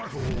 battle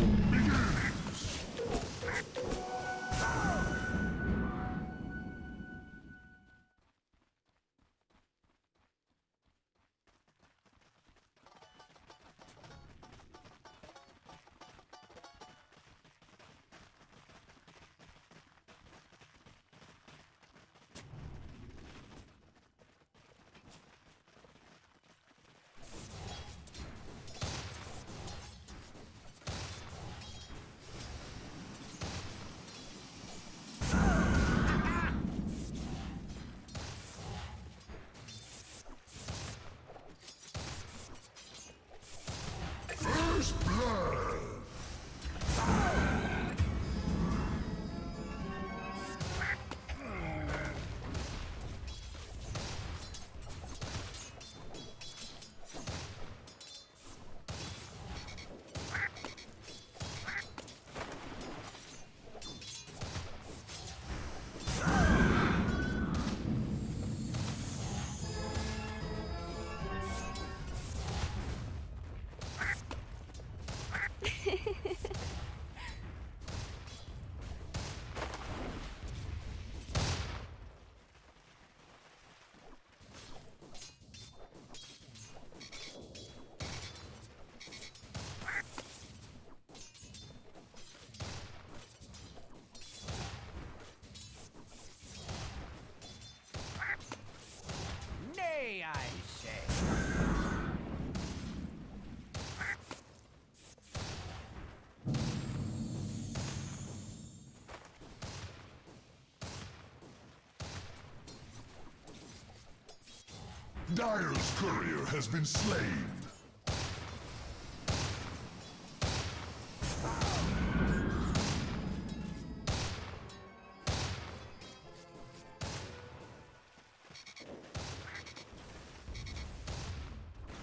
Dire's courier has been slain.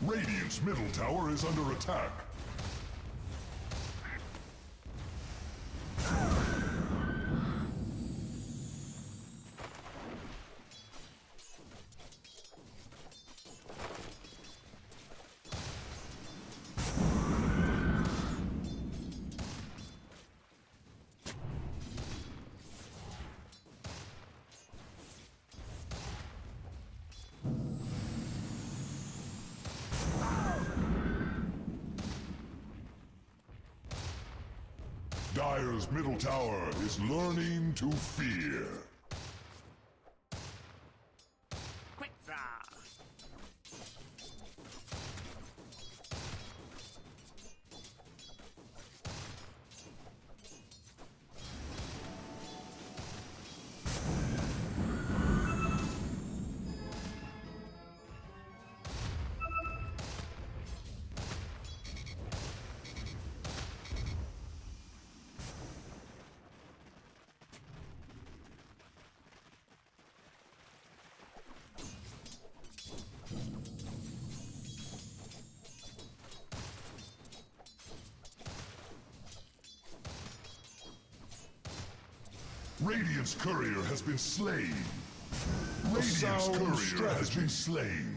Radiant's middle tower is under attack. Dire's middle tower is learning to fear. Radiant's courier has been slain. Radiant's courier has been slain.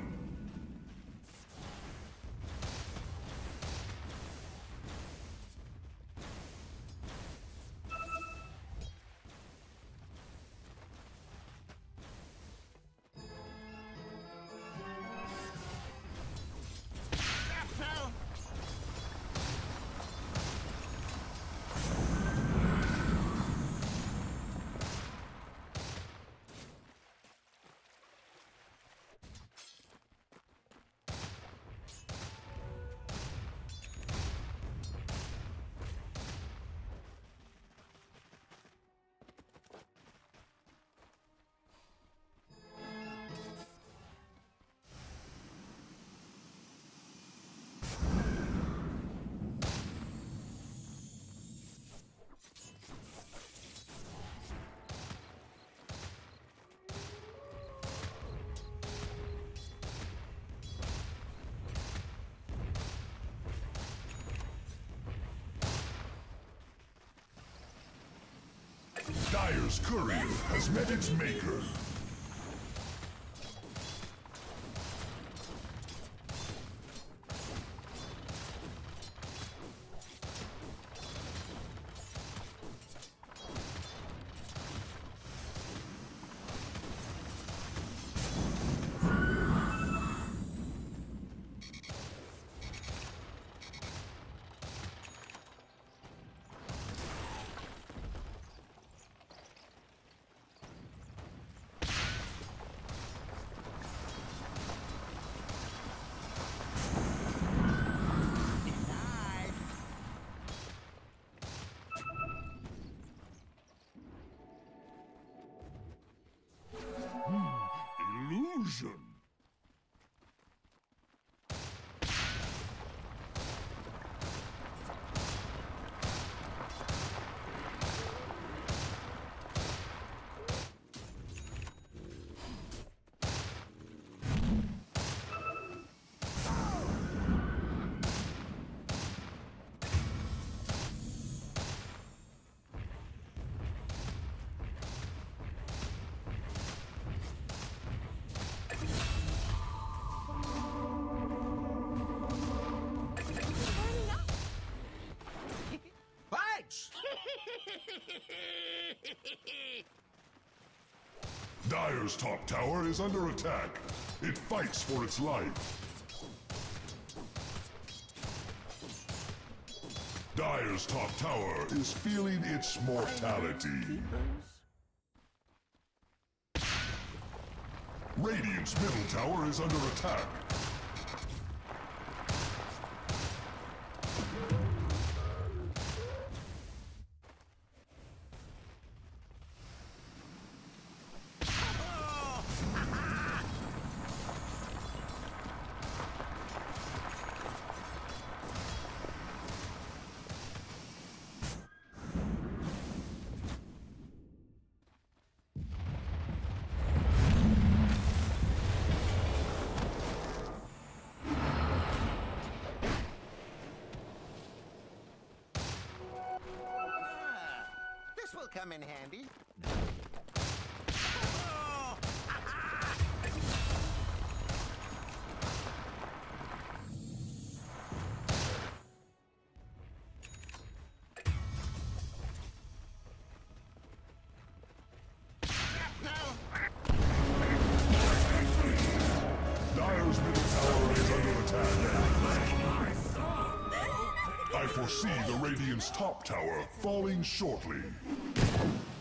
Dire's courier has met its maker. Dire's top tower is under attack. It fights for its life. Dire's top tower is feeling its mortality. Radiant's middle tower is under attack. In handy. I foresee the Radiant's top tower falling shortly.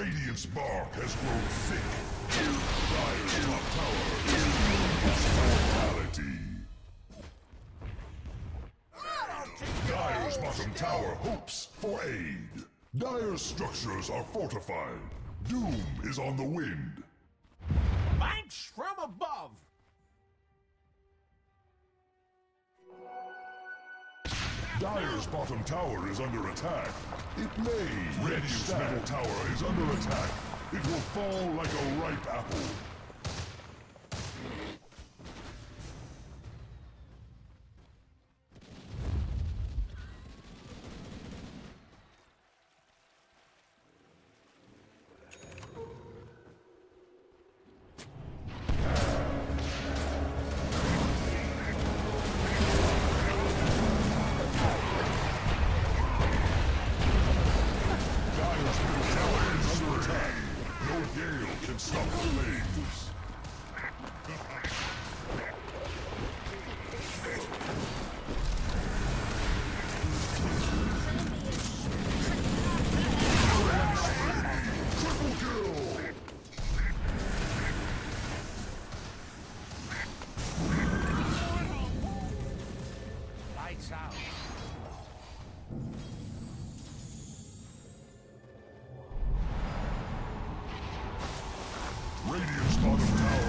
Radiant's bark has grown thick. Dire's top tower is mortality. Dire's bottom tower hopes for aid. Dire's structures are fortified. Doom is on the wind. Thanks Dire's bottom tower is under attack. It may. Radiant's middle tower is under attack. It will fall like a ripe apple. sound. Radiant's bottom tower.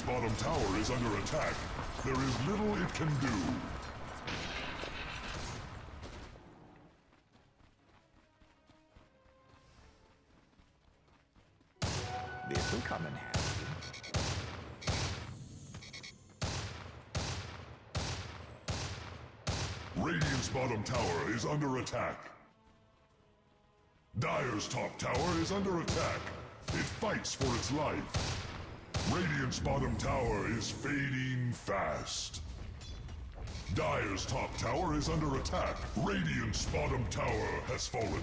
Radiant's bottom tower is under attack. There is little it can do. This will come in handy. Radiant's bottom tower is under attack. Dire's top tower is under attack. It fights for its life. Radiant's bottom tower is fading fast. Dire's top tower is under attack. Radiant's bottom tower has fallen.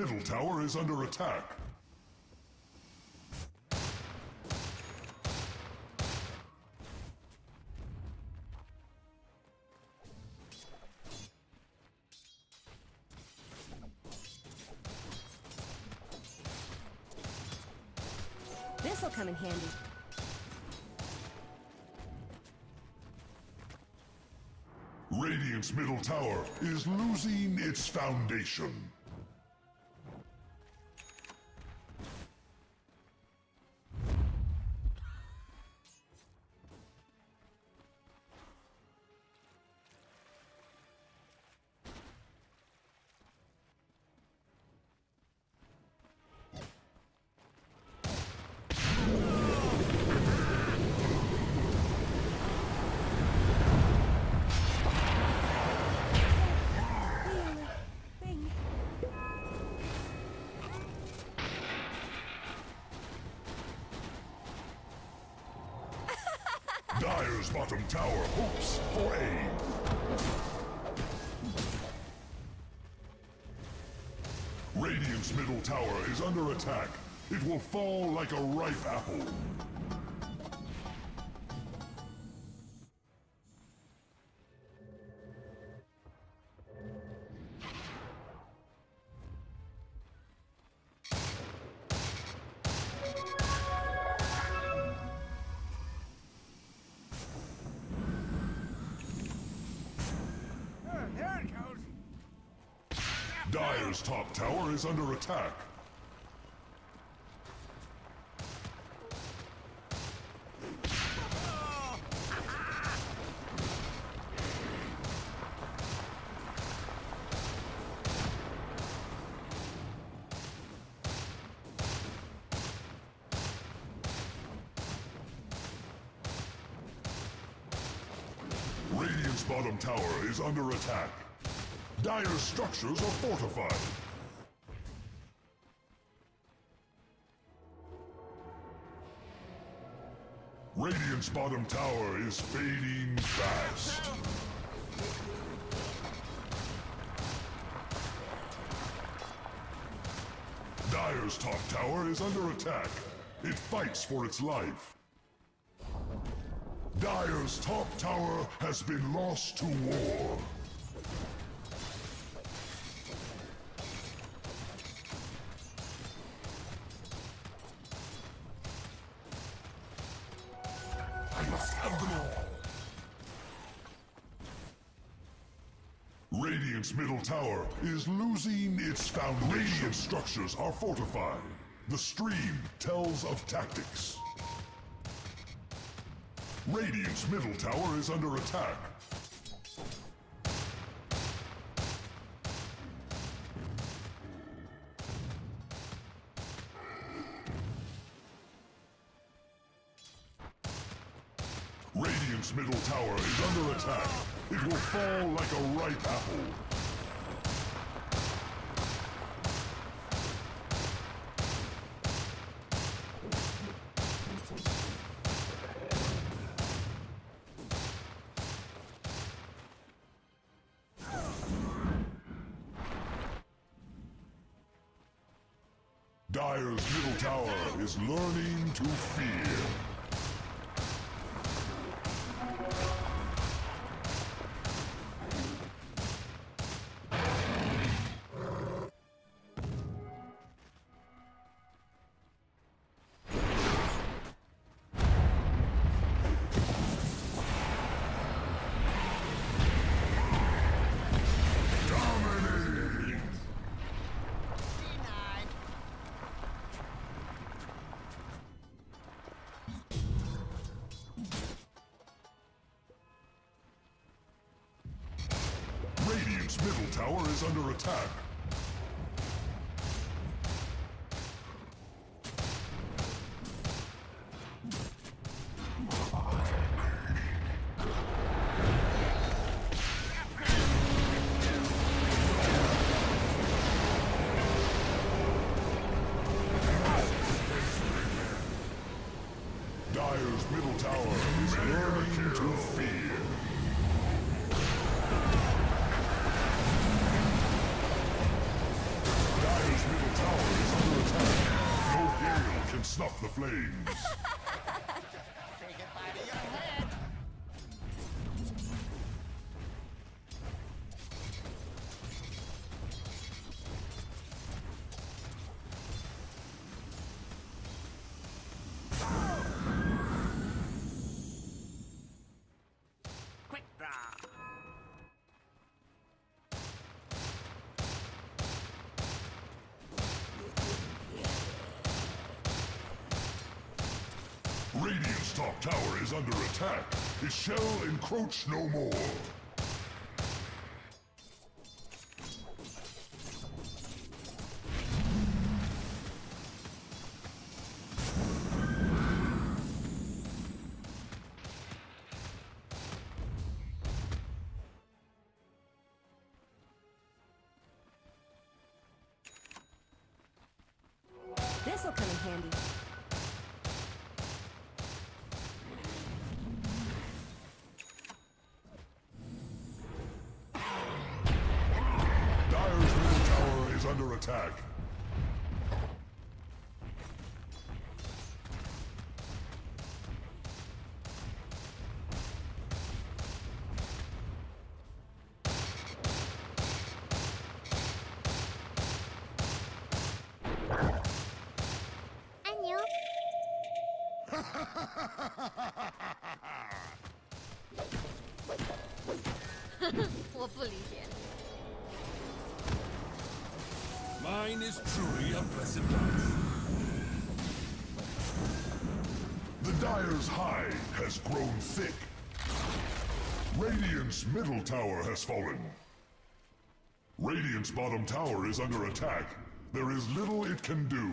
Middle tower is under attack. This'll come in handy. Radiant's middle tower is losing its foundation. Bottom tower hopes for aid. Radiant's middle tower is under attack. It will fall like a ripe apple. Is under attack. Radiant's bottom tower is under attack. Dire structures are fortified. Radiant's bottom tower is fading fast. Dire's top tower is under attack. It fights for its life. Dire's top tower has been lost to war. Its foundation. Structures are fortified. The stream tells of tactics. Radiant's middle tower is under attack. Radiant's middle tower is under attack. It will fall like a ripe apple. To fear. Tower is under attack. No gale can snuff the flames. Is under attack. His shall encroach no more. Under attack. Dire's hide has grown thick. Radiant's middle tower has fallen. Radiant's bottom tower is under attack. There is little it can do.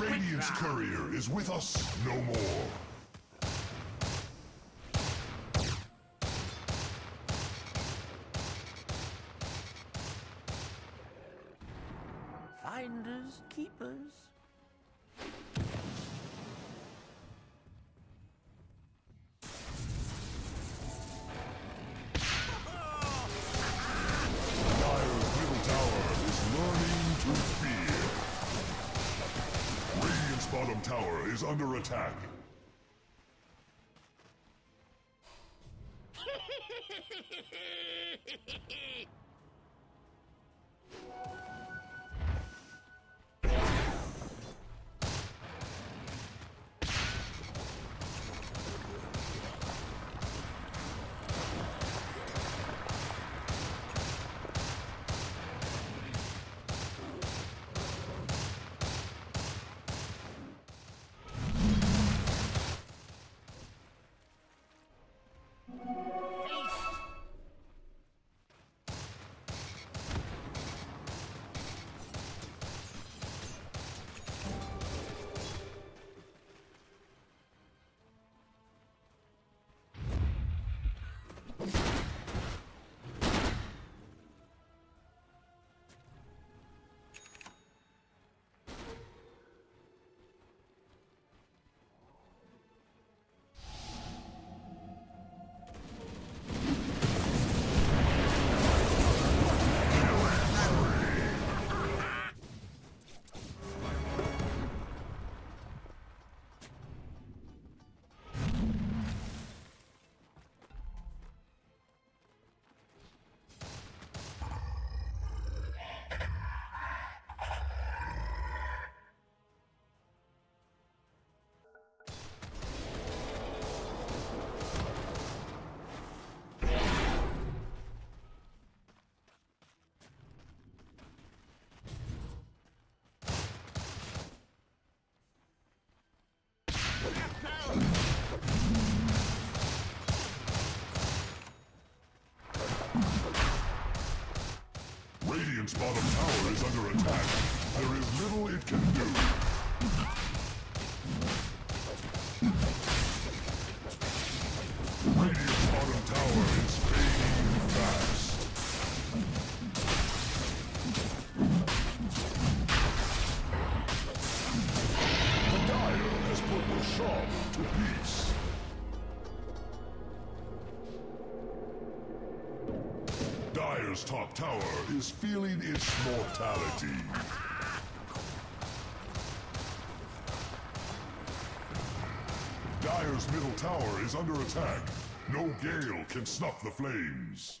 Radiant's courier is with us no more. Radiant's bottom tower is under attack. There is little it can do. Feeling its mortality. Dire's middle tower is under attack. No gale can snuff the flames.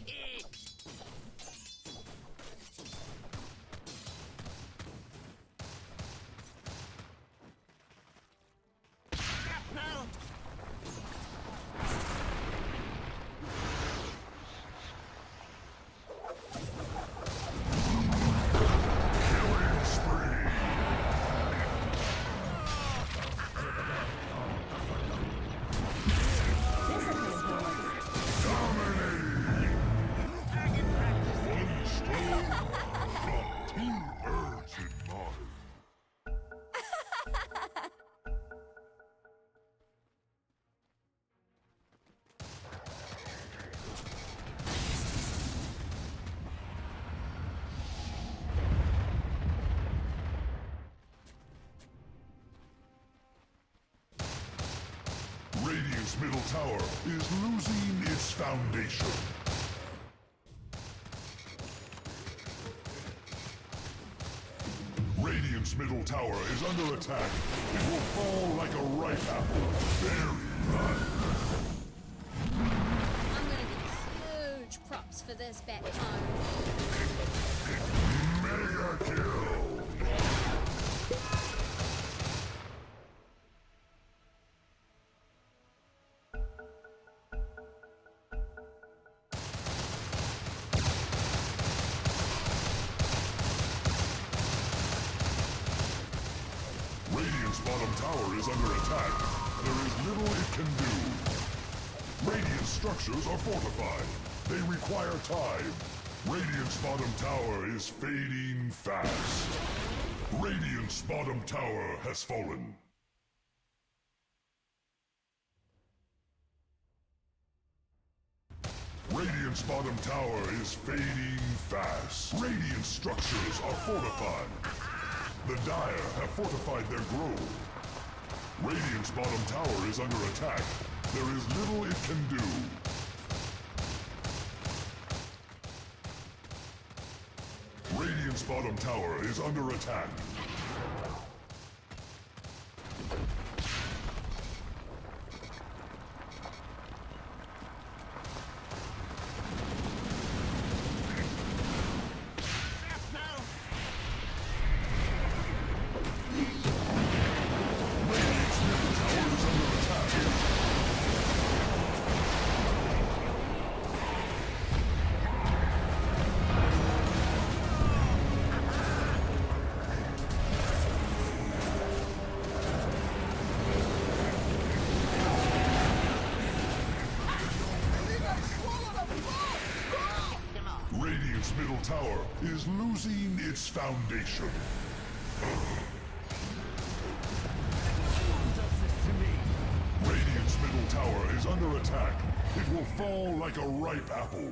is losing its foundation. Radiant's middle tower is under attack. It will fall like a ripe apple. Very ripe. I'm gonna get huge props for this bet tower is under attack. There is little it can do. Radiant structures are fortified. They require time. Radiant's bottom tower is fading fast. Radiant's bottom tower has fallen. Radiant's bottom tower is fading fast. Radiant structures are fortified. The Dire have fortified their grove. Radiant's bottom tower is under attack. There is little it can do. Radiant's bottom tower is under attack. Middle tower is losing its foundation. Radiant's middle tower is under attack. It will fall like a ripe apple.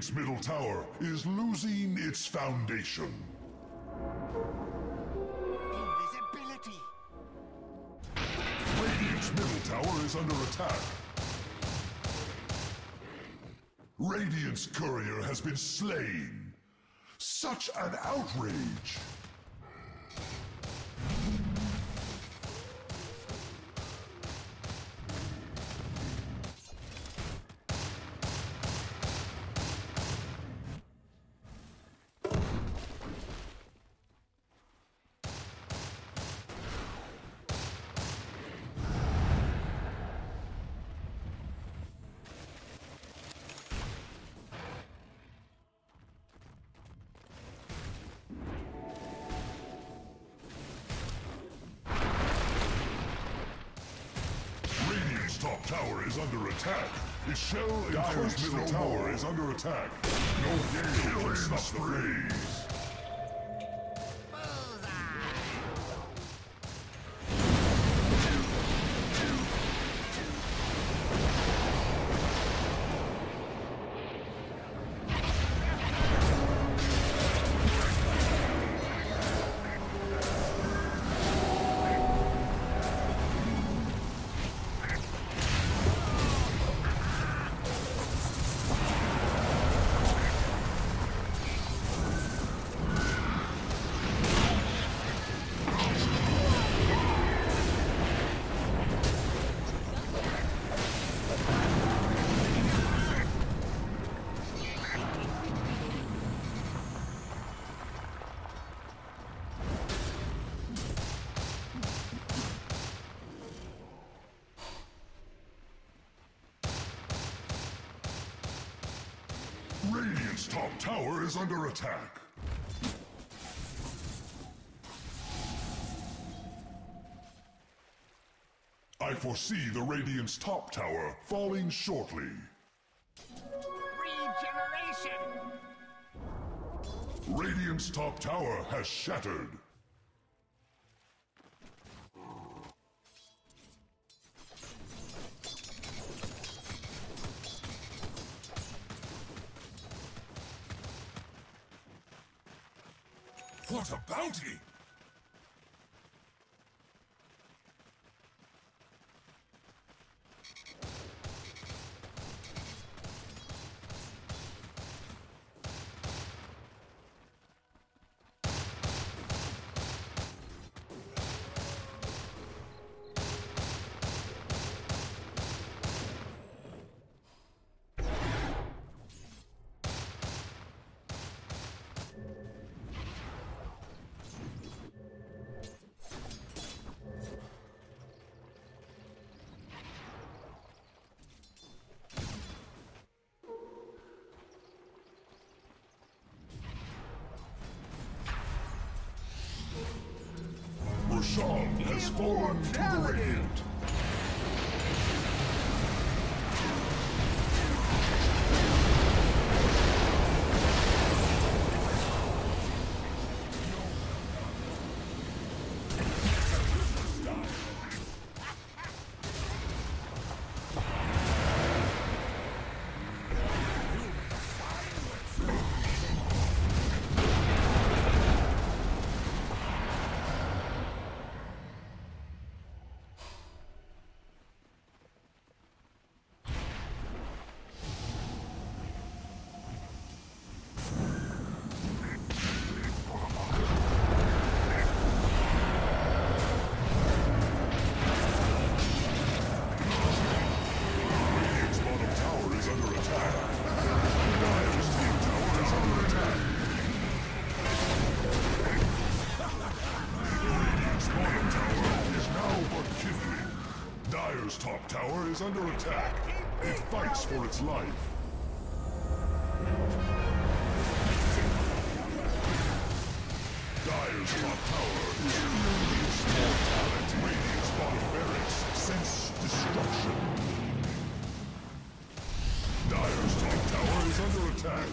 Radiant's middle tower is losing its foundation. Invisibility. Radiant's middle tower is under attack. Radiant's courier has been slain. Such an outrage! Shell Dire's middle tower is under attack. No gale can stop the. Is under attack. I foresee the Radiant's top tower falling shortly. Regeneration. Radiant's top tower has shattered. Roshan has fallen to the Radiant. Under attack. It fights for its life. Dire's top tower is with mortality. Radiant's barracks sense destruction. Dire's top tower is under attack.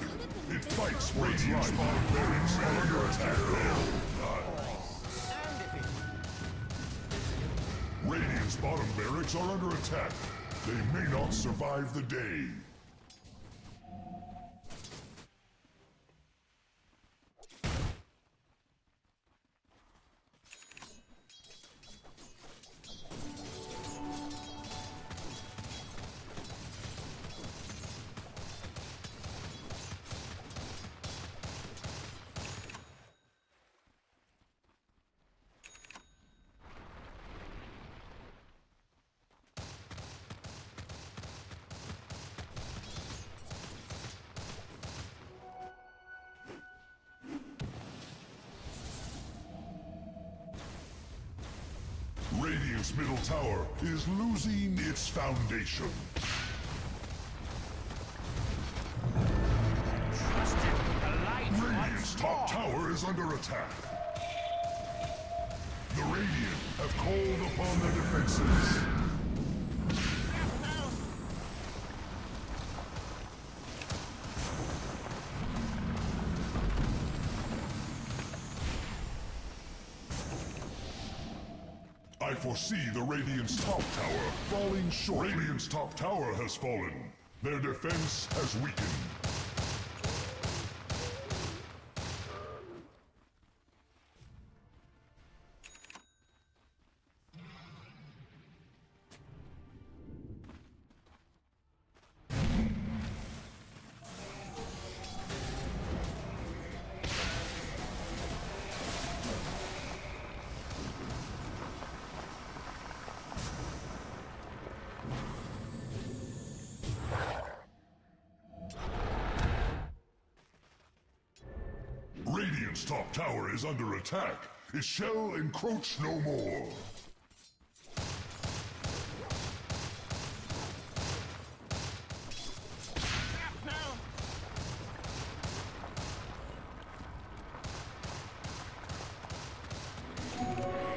It fights for its life. barracks are under attack. Radiant's bottom barracks are under attack. They may not survive the day. Radiant's middle tower is losing its foundation. Radiant's top tower is under attack. The Radiant have called upon their defenses. Radiant's top tower falling short. Radiant's top tower has fallen. Their defense has weakened. Radiant's top tower is under attack. It shall encroach no more.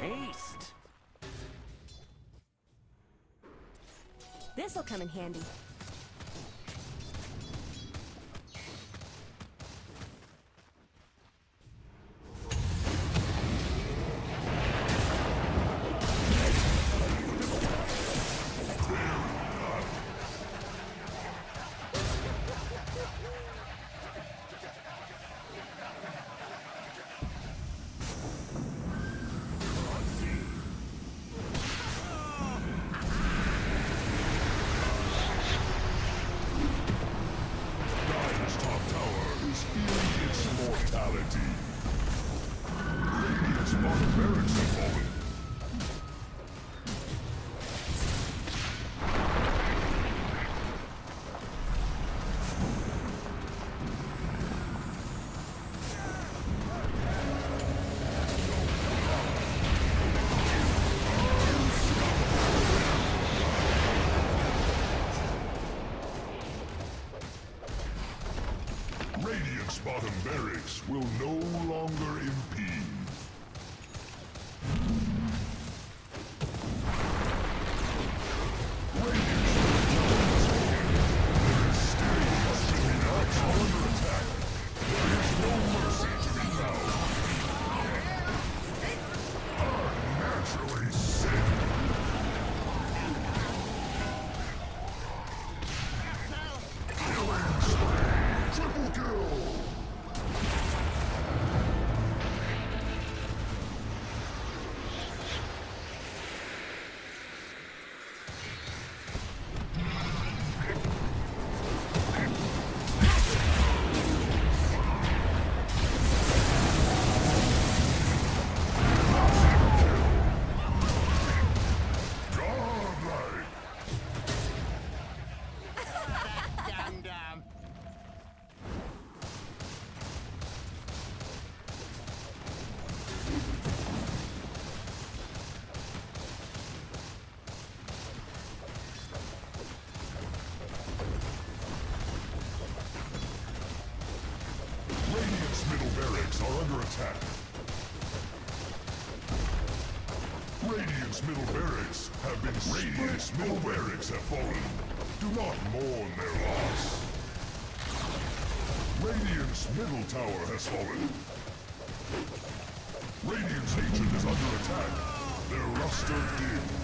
Haste. This'll come in handy. Will no attack. Radiant's middle barracks have been Radiant's middle barracks have fallen. Do not mourn their loss. Radiant's middle tower has fallen. Radiant's agent is under attack. Their roster dims.